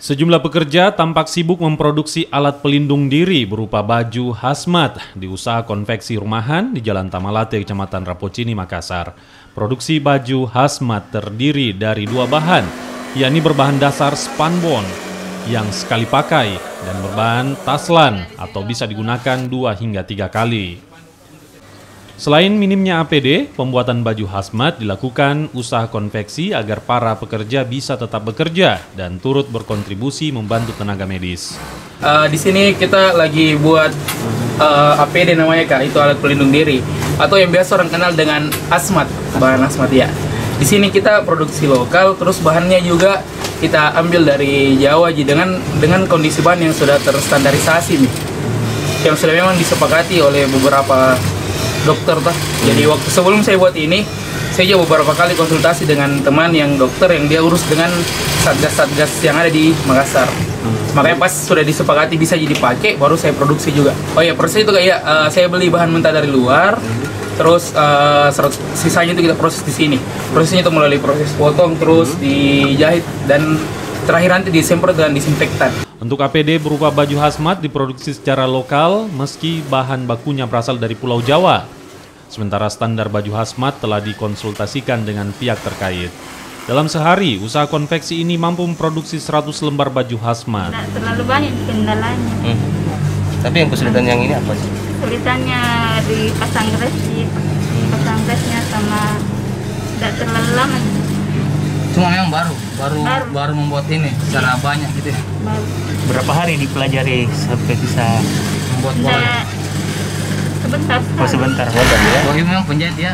Sejumlah pekerja tampak sibuk memproduksi alat pelindung diri berupa baju hazmat di usaha konveksi rumahan di Jalan Tamalate, Kecamatan Rapocini, Makassar. Produksi baju hazmat terdiri dari dua bahan, yakni berbahan dasar spanbon yang sekali pakai dan berbahan taslan atau bisa digunakan dua hingga tiga kali. Selain minimnya APD, pembuatan baju hazmat dilakukan usaha konveksi agar para pekerja bisa tetap bekerja dan turut berkontribusi membantu tenaga medis. Uh, di sini kita lagi buat uh, APD namanya kak, itu alat pelindung diri atau yang biasa orang kenal dengan asmat, bahan asmat ya. Di sini kita produksi lokal, terus bahannya juga kita ambil dari Jawa dengan dengan kondisi bahan yang sudah terstandarisasi nih, yang sudah memang disepakati oleh beberapa dokter tuh. Jadi waktu sebelum saya buat ini, saya juga beberapa kali konsultasi dengan teman yang dokter yang dia urus dengan satgas-satgas yang ada di Makassar. Hmm. Makanya pas sudah disepakati bisa jadi pakai, baru saya produksi juga. Oh ya proses itu kayak uh, saya beli bahan mentah dari luar, terus uh, sisanya itu kita proses di sini. Prosesnya itu melalui proses potong, terus hmm. dijahit dan terakhir nanti disemprot dengan disinfektan. Untuk APD berupa baju hazmat diproduksi secara lokal meski bahan bakunya berasal dari Pulau Jawa. Sementara standar baju hazmat telah dikonsultasikan dengan pihak terkait. Dalam sehari, usaha konveksi ini mampu memproduksi 100 lembar baju hazmat. Tidak terlalu banyak kendalanya. Hmm. Tapi yang kesulitan yang ini apa sih? Kesulitannya di pasang resi, pasang resnya sama. Cuma memang baru, baru, baru, baru membuat ini secara banyak gitu ya. Baru. Berapa hari dipelajari sampai bisa membuat bola? Sebentar. Oh sebentar. Sebentar ya. Oh memang penjahit ya.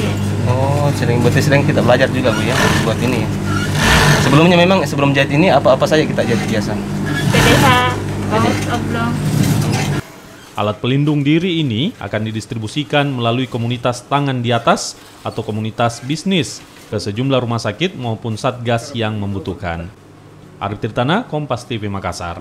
Iya. Oh sering berarti sering kita belajar juga bu ya buat ini. Sebelumnya memang sebelum jahit ini apa-apa saja kita jahit biasa. PDH, oblong. Alat pelindung diri ini akan didistribusikan melalui komunitas tangan di atas atau komunitas bisnis ke sejumlah rumah sakit maupun satgas yang membutuhkan. Arif Tirtana, Kompas TV Makassar.